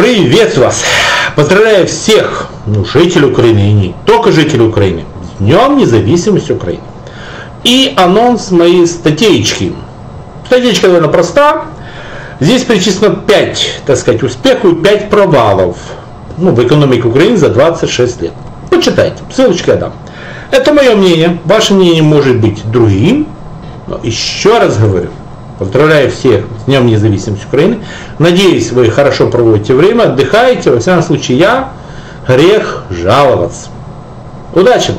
Приветствую вас! Поздравляю всех ну, жителей Украины и не только жителей Украины с Днем Независимости Украины. И анонс моей статейки. Статейка довольно проста. Здесь перечислено 5, так сказать, успехов и 5 провалов ну, в экономике Украины за 26 лет. Почитайте, ссылочку я дам. Это мое мнение, ваше мнение может быть другим, но еще раз говорю, Поздравляю всех с Днем Независимости Украины. Надеюсь, вы хорошо проводите время, отдыхаете. Во всяком случае, я грех жаловаться. Удачи!